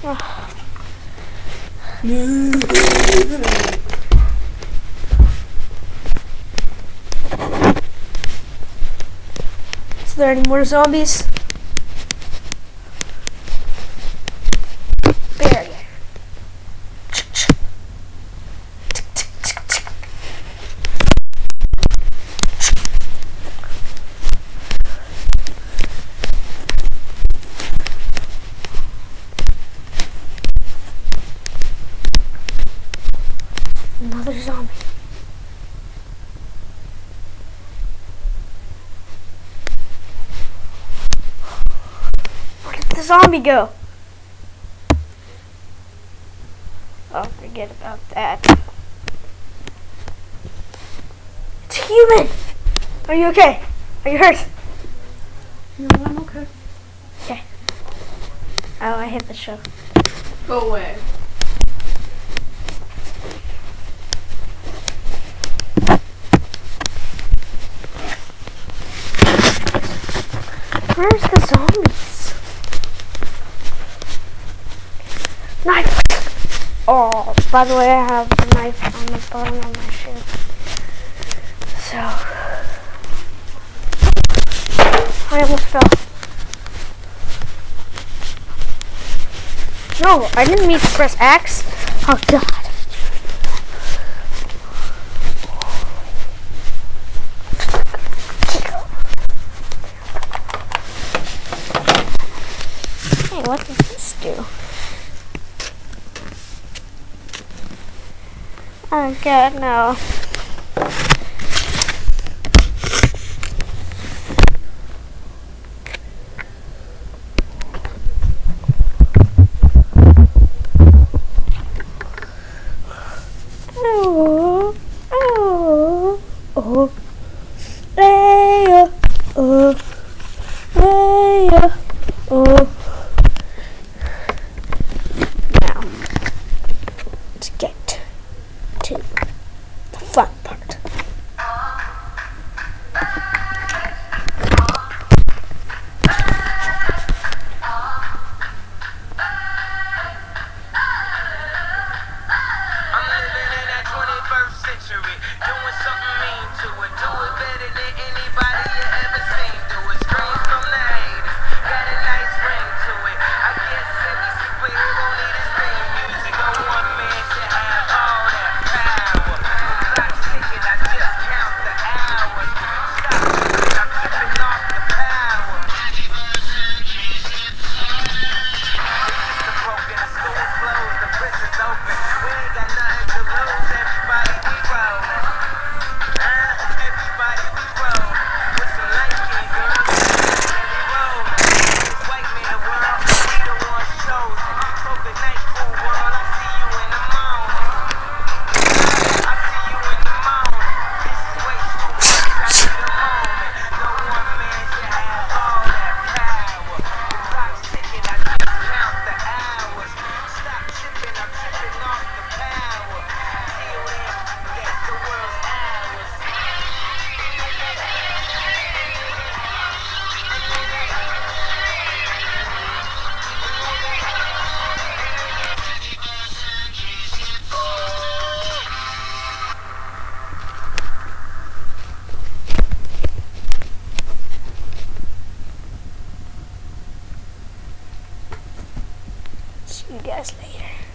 Is there any more zombies? Another zombie. Where did the zombie go? Oh, forget about that. It's a human! Are you okay? Are you hurt? No, I'm okay. Okay. Oh, I hit the show. Go away. Where's the zombies? Knife! Oh, by the way, I have a knife on the bottom of my shoe. So. I almost fell. No, I didn't mean to press X. Oh, God. Hey, what does this do? Oh god, no. Oh, oh, oh, hey, oh, hey, oh. Now, let's get the fun part. I'm living in that 21st century, doing something mean to it. Do it better than you guys later.